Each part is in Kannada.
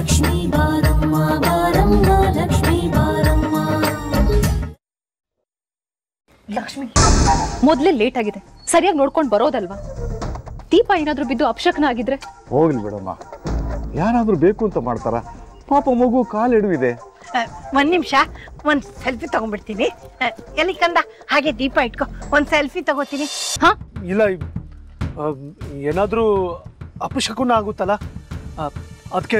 ಲಕ್ಷ್ಮೀ ಬಾರಮ್ಮ ಬಾರಮ್ಮ ಲಕ್ಷ್ಮೀ ಬಾರಮ್ಮ. ಲಕ್ಷ್ಮಿ ಮೊದ್ಲೇ ಲೇಟ್ ಆಗಿದೆ. ಸರಿಯಾಗಿ ನೋಡ್ಕೊಂಡು ಬರೋದಲ್ವಾ? ದೀಪ ಏನಾದ್ರೂ ಬಿದ್ದು ಅಪಶಕನ ಆಗಿದ್ರೆ ಹೋಗ್ಲಿ ಬಿಡಮ್ಮ. ಯಾರಾದ್ರೂ ಬೇಕು ಅಂತ ಮಾಡ್ತಾರ? ಪಾಪ ಮಗು ಕಾಲ್ ಎಡುವಿದೆ. ಒಂದ್ ನಿಮಿಷ ಒಂದ್ ಸೆಲ್ಫಿ ತಗೊಂಡ್ಬಿಡ್ತೀನಿ. ಎಲ್ಲಿ ಕಂದ? ಹಾಗೆ ದೀಪ ಇಟ್ಕೊ. ಒಂದ್ ಸೆಲ್ಫಿ ತಗೋತೀನಿ. ಹಾ? ಇಲ್ಲ ಏನಾದರೂ ಅಪಶಕುನ ಆಗುತ್ತಲ್ಲ? ಅದಕ್ಕೆ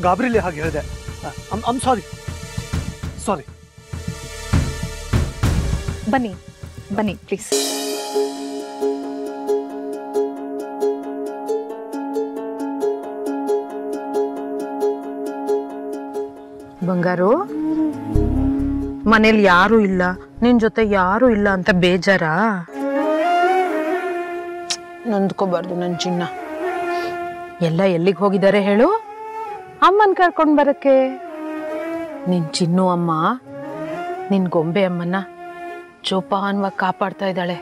ಗಾಬರಿಲಿ ಹಾಗೆ ಹೇಳಿದೆ. ಐಮ್ ಸಾರಿ ಸಾರಿ ಬನ್ನಿ ಬನ್ನಿ ಪ್ಲೀಸ್ ಬಂಗಾರು ಮನೇಲಿ ಯಾರು ಇಲ್ಲ. ನಿನ್ ಜೊತೆ ಯಾರು ಇಲ್ಲ ಅಂತ ಬೇಜಾರಾ? ನೊಂದ್ಕೋಬಾರ್ದು ನನ್ ಚಿನ್ನ. ಎಲ್ಲ ಎಲ್ಲಿಗೆ ಹೋಗಿದ್ದಾರೆ ಹೇಳು? ಅಮ್ಮನ್ ಕರ್ಕೊಂಡ್ ಬರಕ್ಕೆ? ನಿನ್ ಚಿನ್ನು ಅಮ್ಮ ನಿನ್ ಗೊಂಬೆ ಅಮ್ಮನ ಜೋಪಾನ್ವಾಗಿ ಕಾಪಾಡ್ತಾ ಇದ್ದಾಳೆ.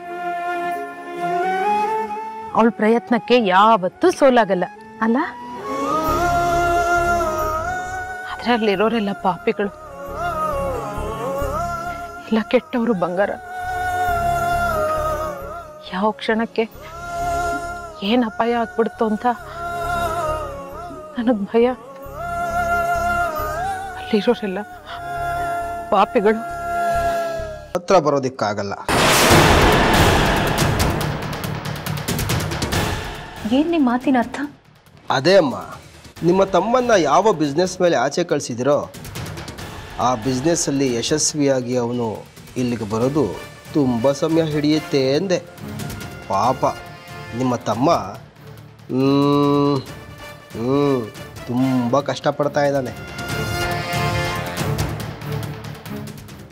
ಅವಳ ಪ್ರಯತ್ನಕ್ಕೆ ಯಾವತ್ತೂ ಸೋಲಾಗಲ್ಲ. ಅಲ್ಲ? ಅದರಲ್ಲಿರೋರೆಲ್ಲ ಪಾಪಿಗಳು. ಇಲ್ಲ ಕೆಟ್ಟವರು ಬಂಗಾರ. ಯಾವ ಕ್ಷಣಕ್ಕೆ ಏನ್ ಅಪಾಯ ಆಗ್ಬಿಡ್ತು ಅಂತ ನನಗ್ ಭಯ. ಅಲ್ಲಿರೋರೆಲ್ಲ ಪಾಪಿಗಳು. ಹತ್ರ ಬರೋದಿಕ್ಕಾಗಲ್ಲ. ಏನ್ ನಿಮ್ಮ ಮಾತಿನ ಅರ್ಥ? ಅದೇ ಅಮ್ಮ ನಿಮ್ಮ ತಮ್ಮನ್ನ ಯಾವ ಬಿಸ್ನೆಸ್ ಮೇಲೆ ಆಚೆ ಕಳಿಸಿದಿರೋ ಆ ಬಿಸ್ನೆಸ್ಸಲ್ಲಿ ಯಶಸ್ವಿಯಾಗಿ ಅವನು ಇಲ್ಲಿಗೆ ಬರೋದು ತುಂಬ ಸಮಯ ಹಿಡಿಯುತ್ತೆ ಎಂದೆ ಪಾಪ ನಿಮ್ಮ ತಮ್ಮ ಹ್ಞೂ ತುಂಬ ಕಷ್ಟಪಡ್ತಾ ಇದ್ದಾನೆ.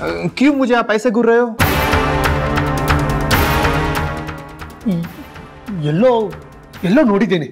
क्यों मुझे आप ऐसे घूर रहे हो? येल्लो येल्लो नोटी देने।